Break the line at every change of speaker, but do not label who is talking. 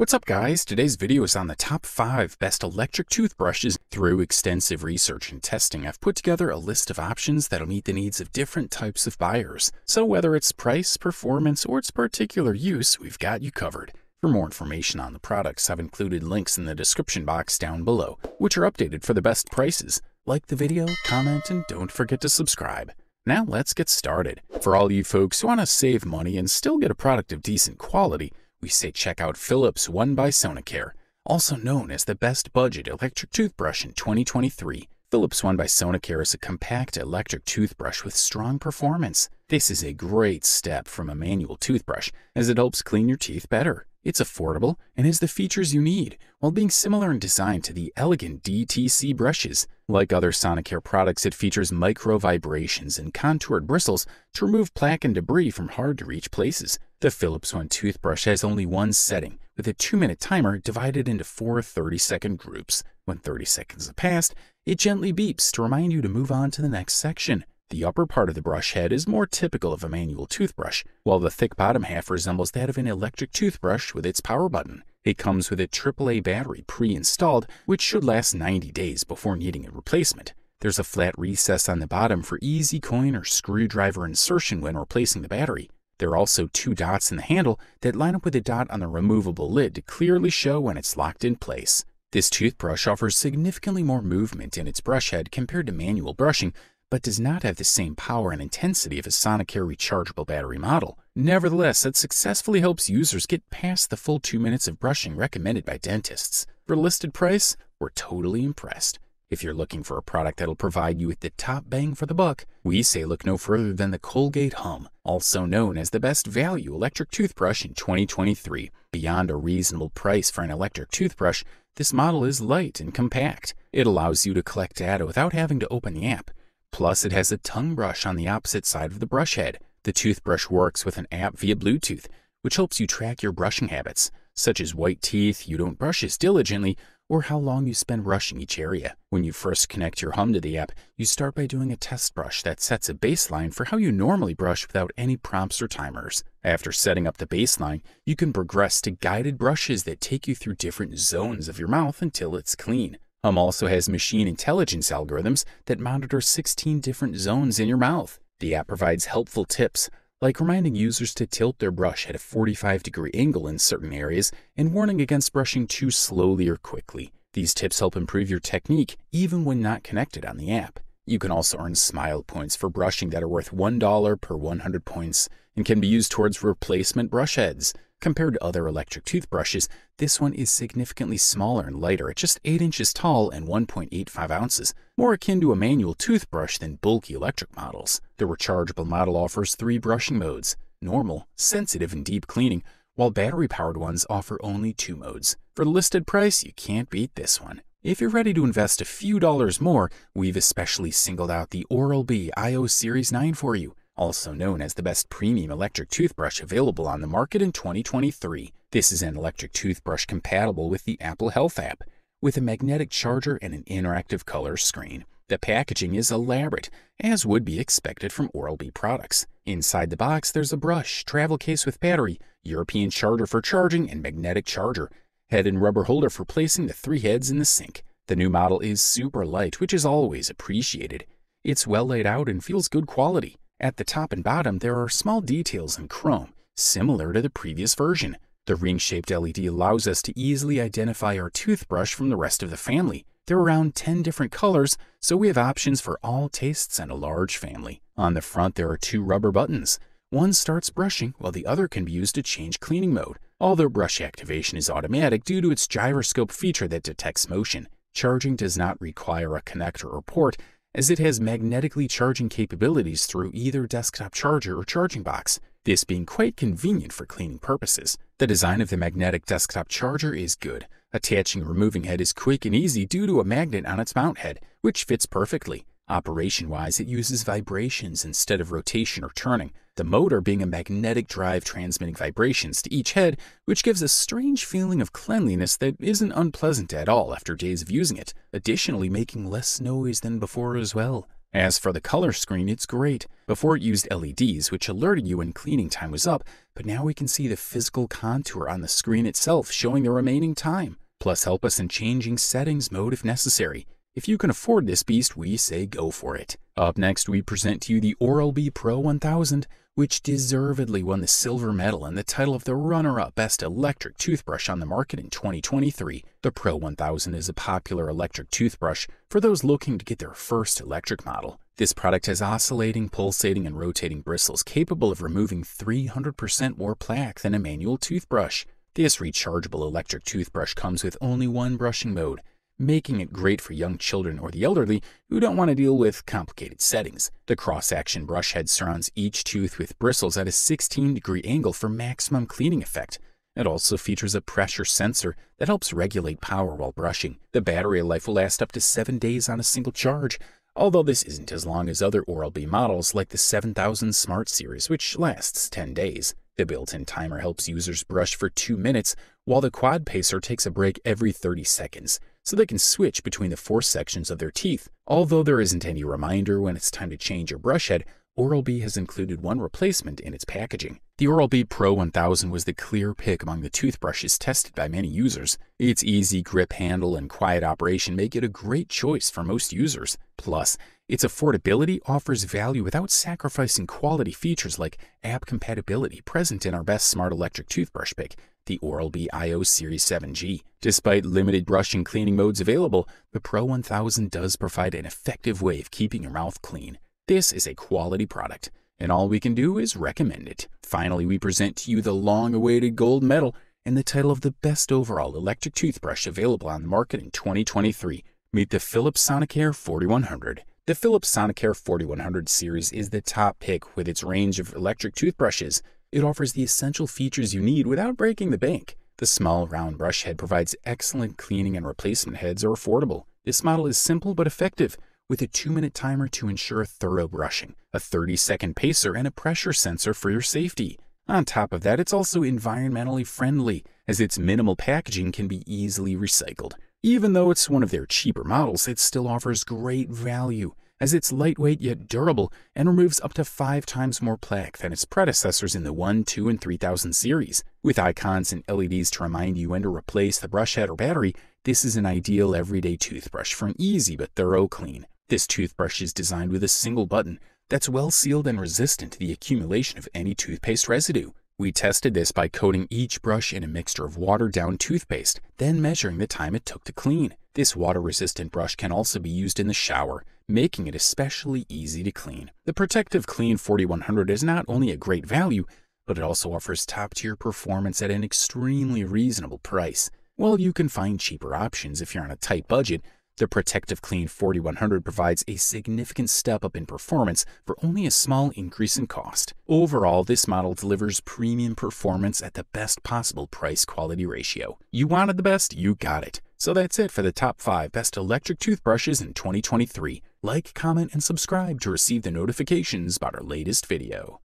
What's up guys? Today's video is on the top 5 best electric toothbrushes. Through extensive research and testing, I've put together a list of options that'll meet the needs of different types of buyers. So whether it's price, performance, or its particular use, we've got you covered. For more information on the products, I've included links in the description box down below, which are updated for the best prices. Like the video, comment, and don't forget to subscribe. Now let's get started. For all you folks who want to save money and still get a product of decent quality, we say check out Philips One by Sonicare, also known as the best budget electric toothbrush in 2023. Philips One by Sonicare is a compact electric toothbrush with strong performance. This is a great step from a manual toothbrush as it helps clean your teeth better. It's affordable and has the features you need, while being similar in design to the elegant DTC brushes. Like other Sonicare products, it features micro vibrations and contoured bristles to remove plaque and debris from hard-to-reach places. The Philips One toothbrush has only one setting, with a 2-minute timer divided into four 30-second groups. When 30 seconds have passed, it gently beeps to remind you to move on to the next section. The upper part of the brush head is more typical of a manual toothbrush, while the thick bottom half resembles that of an electric toothbrush with its power button. It comes with a AAA battery pre-installed, which should last 90 days before needing a replacement. There's a flat recess on the bottom for easy coin or screwdriver insertion when replacing the battery. There are also two dots in the handle that line up with a dot on the removable lid to clearly show when it's locked in place. This toothbrush offers significantly more movement in its brush head compared to manual brushing, but does not have the same power and intensity of a Sonicare rechargeable battery model. Nevertheless, it successfully helps users get past the full two minutes of brushing recommended by dentists. For listed price, we're totally impressed. If you're looking for a product that'll provide you with the top bang for the buck, we say look no further than the Colgate Hum, also known as the best value electric toothbrush in 2023. Beyond a reasonable price for an electric toothbrush, this model is light and compact. It allows you to collect data without having to open the app. Plus, it has a tongue brush on the opposite side of the brush head. The toothbrush works with an app via Bluetooth, which helps you track your brushing habits, such as white teeth, you don't brush as diligently, or how long you spend brushing each area. When you first connect your hum to the app, you start by doing a test brush that sets a baseline for how you normally brush without any prompts or timers. After setting up the baseline, you can progress to guided brushes that take you through different zones of your mouth until it's clean. Hum also has machine intelligence algorithms that monitor 16 different zones in your mouth. The app provides helpful tips, like reminding users to tilt their brush at a 45 degree angle in certain areas and warning against brushing too slowly or quickly. These tips help improve your technique even when not connected on the app. You can also earn smile points for brushing that are worth $1 per 100 points and can be used towards replacement brush heads. Compared to other electric toothbrushes, this one is significantly smaller and lighter at just 8 inches tall and 1.85 ounces, more akin to a manual toothbrush than bulky electric models. The rechargeable model offers three brushing modes, normal, sensitive, and deep cleaning, while battery-powered ones offer only two modes. For the listed price, you can't beat this one. If you're ready to invest a few dollars more, we've especially singled out the Oral-B iO Series 9 for you also known as the best premium electric toothbrush available on the market in 2023. This is an electric toothbrush compatible with the Apple Health app, with a magnetic charger and an interactive color screen. The packaging is elaborate, as would be expected from Oral-B products. Inside the box, there's a brush, travel case with battery, European charger for charging, and magnetic charger, head and rubber holder for placing the three heads in the sink. The new model is super light, which is always appreciated. It's well laid out and feels good quality. At the top and bottom, there are small details in chrome, similar to the previous version. The ring-shaped LED allows us to easily identify our toothbrush from the rest of the family. There are around 10 different colors, so we have options for all tastes and a large family. On the front, there are two rubber buttons. One starts brushing, while the other can be used to change cleaning mode. Although brush activation is automatic due to its gyroscope feature that detects motion, charging does not require a connector or port, as it has magnetically charging capabilities through either desktop charger or charging box, this being quite convenient for cleaning purposes. The design of the magnetic desktop charger is good. Attaching removing head is quick and easy due to a magnet on its mount head, which fits perfectly. Operation-wise, it uses vibrations instead of rotation or turning, the motor being a magnetic drive transmitting vibrations to each head, which gives a strange feeling of cleanliness that isn't unpleasant at all after days of using it, additionally making less noise than before as well. As for the color screen, it's great, Before it used LEDs, which alerted you when cleaning time was up, but now we can see the physical contour on the screen itself showing the remaining time. Plus, help us in changing settings mode if necessary. If you can afford this beast, we say go for it. Up next, we present to you the Oral-B Pro 1000, which deservedly won the silver medal and the title of the runner-up best electric toothbrush on the market in 2023. The Pro 1000 is a popular electric toothbrush for those looking to get their first electric model. This product has oscillating, pulsating, and rotating bristles capable of removing 300% more plaque than a manual toothbrush. This rechargeable electric toothbrush comes with only one brushing mode, making it great for young children or the elderly who don't want to deal with complicated settings. The cross-action brush head surrounds each tooth with bristles at a 16 degree angle for maximum cleaning effect. It also features a pressure sensor that helps regulate power while brushing. The battery life will last up to 7 days on a single charge, although this isn't as long as other Oral-B models like the 7000 Smart Series, which lasts 10 days. The built-in timer helps users brush for 2 minutes, while the Quad Pacer takes a break every 30 seconds so they can switch between the four sections of their teeth. Although there isn't any reminder when it's time to change your brush head, Oral-B has included one replacement in its packaging. The Oral-B Pro 1000 was the clear pick among the toothbrushes tested by many users. Its easy grip handle and quiet operation make it a great choice for most users. Plus, its affordability offers value without sacrificing quality features like app compatibility present in our best smart electric toothbrush pick, the Oral-B iO Series 7G. Despite limited brushing cleaning modes available, the Pro 1000 does provide an effective way of keeping your mouth clean. This is a quality product, and all we can do is recommend it. Finally, we present to you the long-awaited gold medal and the title of the best overall electric toothbrush available on the market in 2023. Meet the Philips Sonicare 4100. The Philips Sonicare 4100 series is the top pick with its range of electric toothbrushes. It offers the essential features you need without breaking the bank. The small round brush head provides excellent cleaning and replacement heads are affordable. This model is simple but effective, with a 2-minute timer to ensure thorough brushing, a 30-second pacer, and a pressure sensor for your safety. On top of that, it's also environmentally friendly, as its minimal packaging can be easily recycled. Even though it's one of their cheaper models, it still offers great value as it's lightweight yet durable and removes up to five times more plaque than its predecessors in the 1, 2, and 3000 series. With icons and LEDs to remind you when to replace the brush head or battery, this is an ideal everyday toothbrush for an easy but thorough clean. This toothbrush is designed with a single button that's well sealed and resistant to the accumulation of any toothpaste residue. We tested this by coating each brush in a mixture of watered-down toothpaste, then measuring the time it took to clean. This water-resistant brush can also be used in the shower, making it especially easy to clean. The Protective Clean 4100 is not only a great value, but it also offers top-tier performance at an extremely reasonable price. While you can find cheaper options if you're on a tight budget, the Protective Clean 4100 provides a significant step up in performance for only a small increase in cost. Overall, this model delivers premium performance at the best possible price-quality ratio. You wanted the best, you got it. So that's it for the top 5 best electric toothbrushes in 2023. Like, comment, and subscribe to receive the notifications about our latest video.